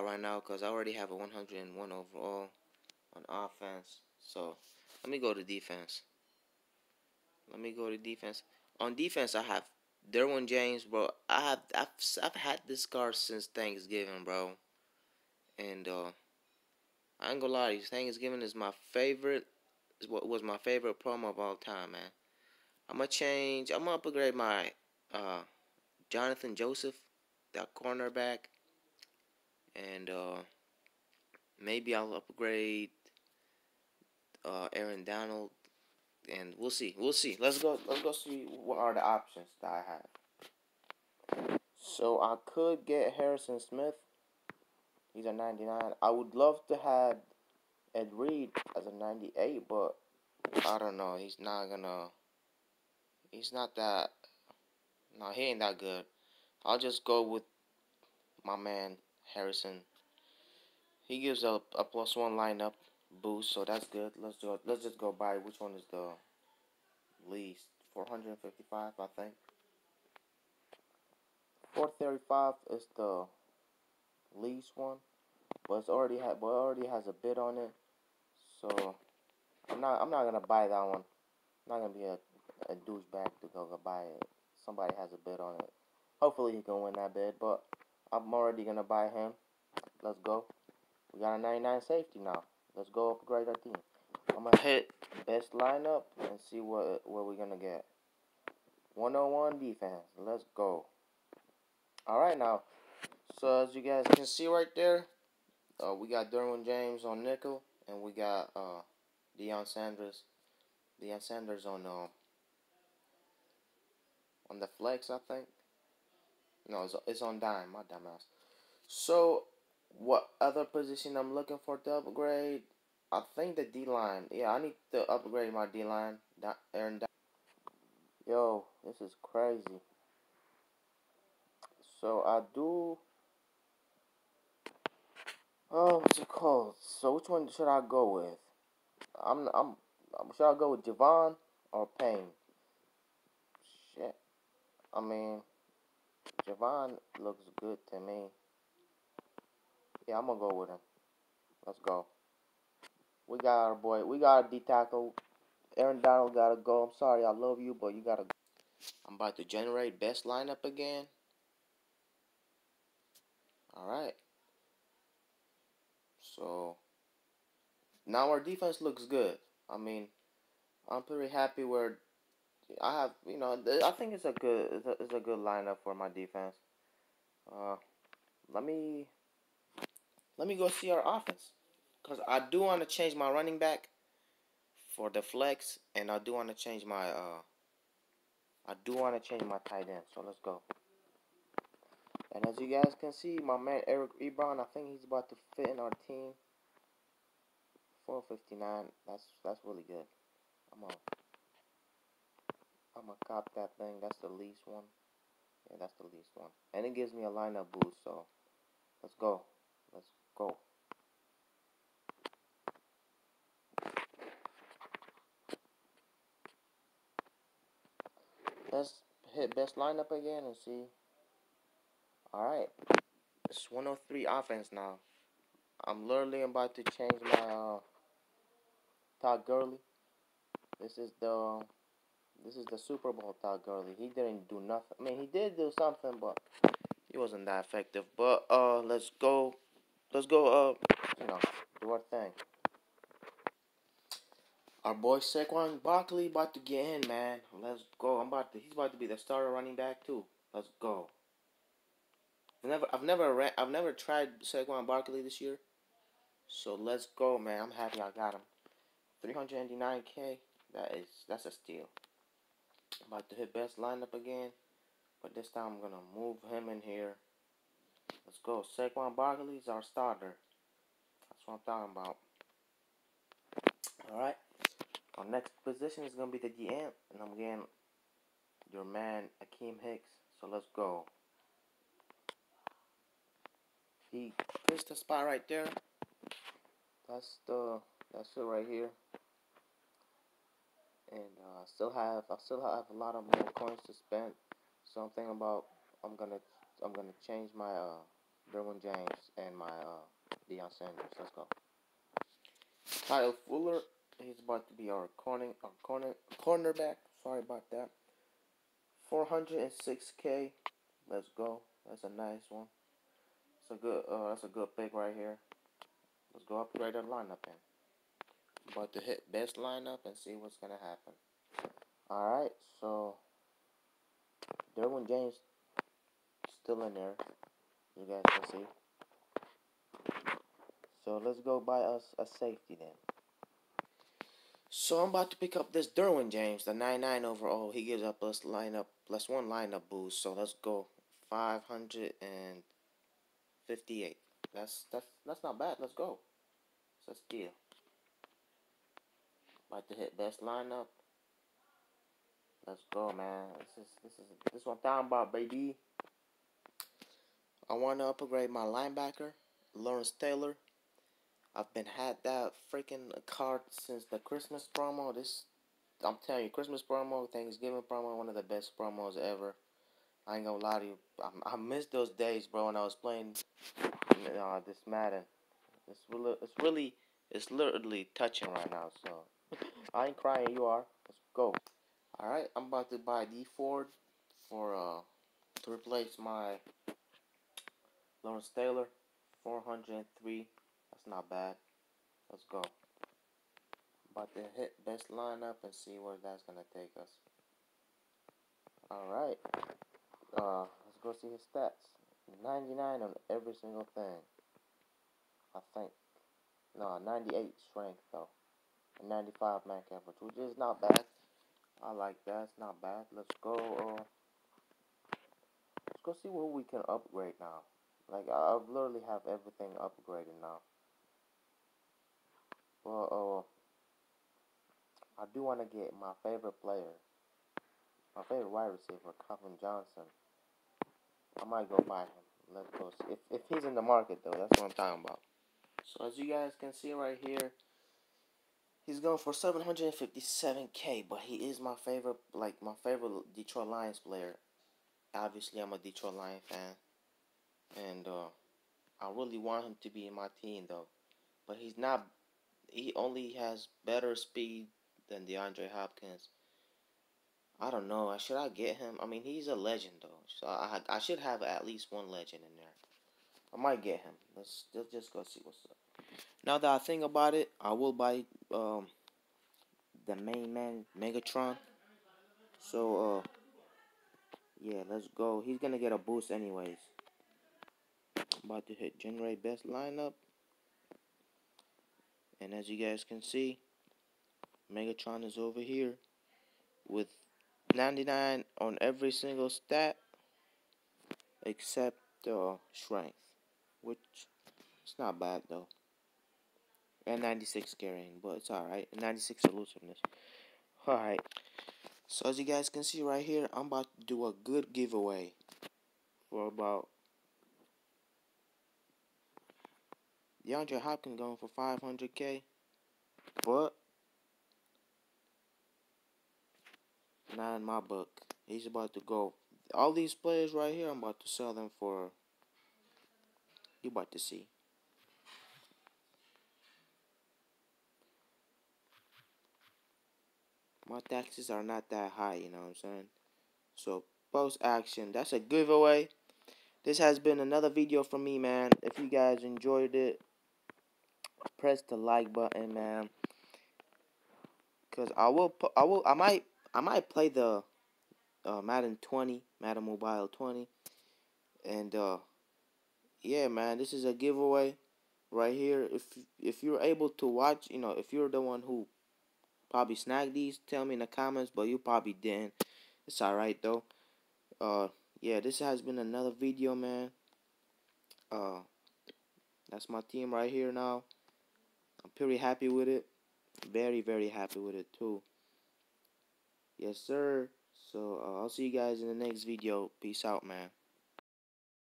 right now because I already have a 101 overall on offense. So let me go to defense. Let me go to defense. On defense, I have Derwin James, bro. I have I've I've had this card since Thanksgiving, bro. And uh, I ain't gonna lie, Thanksgiving is my favorite. Is what was my favorite promo of all time, man. I'm gonna change. I'm gonna upgrade my uh, Jonathan Joseph, that cornerback, and uh, maybe I'll upgrade uh, Aaron Donald, and we'll see. We'll see. Let's go. Let's go see what are the options that I have. So I could get Harrison Smith. He's a 99. I would love to have Ed Reed as a 98, but I don't know. He's not gonna. He's not that. No, he ain't that good. I'll just go with my man Harrison. He gives a, a plus one lineup boost, so that's good. Let's go. Let's just go by which one is the least. 455, I think. 435 is the least one, but it's already had, but already has a bid on it. So I'm not, I'm not gonna buy that one. I'm not gonna be a, a douchebag to go, go buy it. Somebody has a bid on it. Hopefully he can win that bid, but I'm already gonna buy him. Let's go. We got a 99 safety now. Let's go upgrade our team. I'm gonna hit best lineup and see what what we're gonna get. 101 defense. Let's go. All right now. So as you guys can see right there, uh, we got Derwin James on nickel, and we got uh, Deion Sanders. Deion Sanders on uh, on the flex, I think. No, it's, it's on dime. My dumbass. So what other position I'm looking for to upgrade? I think the D line. Yeah, I need to upgrade my D line. Aaron. Yo, this is crazy. So I do. Oh, what's it called? So which one should I go with? I'm I'm. Should I go with Javon or Payne? Shit. I mean, Javon looks good to me. Yeah, I'm gonna go with him. Let's go. We got our boy. We got our D tackle. Aaron Donald gotta go. I'm sorry, I love you, but you gotta. Go. I'm about to generate best lineup again. All right. So now our defense looks good. I mean, I'm pretty happy where I have. You know, I think it's a good. It's a, it's a good lineup for my defense. Uh, let me let me go see our offense. Because I do want to change my running back for the flex. And I do want to change my, uh, I do want to change my tight end. So let's go. And as you guys can see, my man Eric Ebron, I think he's about to fit in our team. 459. That's that's really good. I'm gonna I'm gonna cop that thing. That's the least one. Yeah, that's the least one. And it gives me a lineup boost, so let's go. Let's go. Let's hit best lineup again and see. Alright. It's 103 offense now. I'm literally about to change my uh, Todd Gurley. This is the this is the Super Bowl Todd Gurley. He didn't do nothing. I mean, he did do something, but he wasn't that effective. But uh, let's go let's go up, you know, do our thing. Our boy Saquon Barkley about to get in, man. Let's go. I'm about to. He's about to be the starter running back too. Let's go. I've never, I've never, ran, I've never tried Saquon Barkley this year. So let's go, man. I'm happy I got him. 389k. That is, that's a steal. About to hit best lineup again, but this time I'm gonna move him in here. Let's go. Saquon Barkley is our starter. That's what I'm talking about. Alright. Our next position is going to be the GM. And I'm getting your man, Akiem Hicks. So let's go. He pushed the spot right there. That's the that's it right here. And uh, still have I still have a lot of more coins to spend. So I'm thinking about I'm gonna I'm gonna change my uh Derwin James and my uh Los Angeles. Let's go. Kyle Fuller, he's about to be our corner, our corner, cornerback. Sorry about that. 406k. Let's go. That's a nice one. That's a good. Uh, that's a good pick right here. Let's go upgrade our lineup in. About to hit best lineup and see what's gonna happen. All right, so Derwin James still in there. You guys can see. So let's go buy us a safety then. So I'm about to pick up this Derwin James, the 99 overall. He gives up us lineup plus one lineup boost. So let's go 558. That's that's that's not bad. Let's go. Let's steal. About to hit best lineup. Let's go, man. This is this is this one down about baby. I want to upgrade my linebacker, Lawrence Taylor. I've been had that freaking card since the Christmas promo. This, I'm telling you, Christmas promo, Thanksgiving promo, one of the best promos ever. I ain't gonna lie to you. I, I miss those days, bro, when I was playing uh, this Madden. It's really, it's really, it's literally touching right now. So I ain't crying. You are. Let's go. All right, I'm about to buy Dee Ford for uh to replace my Lawrence Taylor, 403 that's not bad. Let's go. About to hit best lineup and see where that's gonna take us. Alright. Uh let's go see his stats. 99 on every single thing. I think. No, 98 strength though. And 95 man average, which is not bad. I like that. It's not bad. Let's go. Uh, let's go see what we can upgrade now. Like I literally have everything upgraded now. Well, uh, I do want to get my favorite player, my favorite wide receiver, Calvin Johnson. I might go buy him. Let's go see. If, if he's in the market, though, that's what I'm talking about. So, as you guys can see right here, he's going for 757k, but he is my favorite, like, my favorite Detroit Lions player. Obviously, I'm a Detroit Lion fan. And, uh, I really want him to be in my team, though. But he's not he only has better speed than DeAndre Hopkins. I don't know. Should I get him? I mean, he's a legend though, so I I should have at least one legend in there. I might get him. Let's, let's just go see what's up. Now that I think about it, I will buy um the main man Megatron. So uh yeah, let's go. He's gonna get a boost anyways. About to hit generate best lineup. And as you guys can see, Megatron is over here with 99 on every single stat except uh, strength, which it's not bad though. And 96 carrying, but it's alright. 96 elusiveness. Alright. So as you guys can see right here, I'm about to do a good giveaway for about DeAndre Hopkins going for 500k, but not in my book. He's about to go. All these players right here, I'm about to sell them for. You about to see. My taxes are not that high, you know what I'm saying? So post action, that's a giveaway. This has been another video from me, man. If you guys enjoyed it, press the like button, man. Cause I will, I will, I might, I might play the uh, Madden 20, Madden Mobile 20, and uh, yeah, man, this is a giveaway right here. If if you're able to watch, you know, if you're the one who probably snagged these, tell me in the comments. But you probably didn't. It's alright though. Uh, yeah, this has been another video, man. Uh, that's my team right here now. I'm pretty happy with it. Very, very happy with it too. Yes, sir. So uh, I'll see you guys in the next video. Peace out, man.